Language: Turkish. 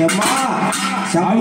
Yapma. Şap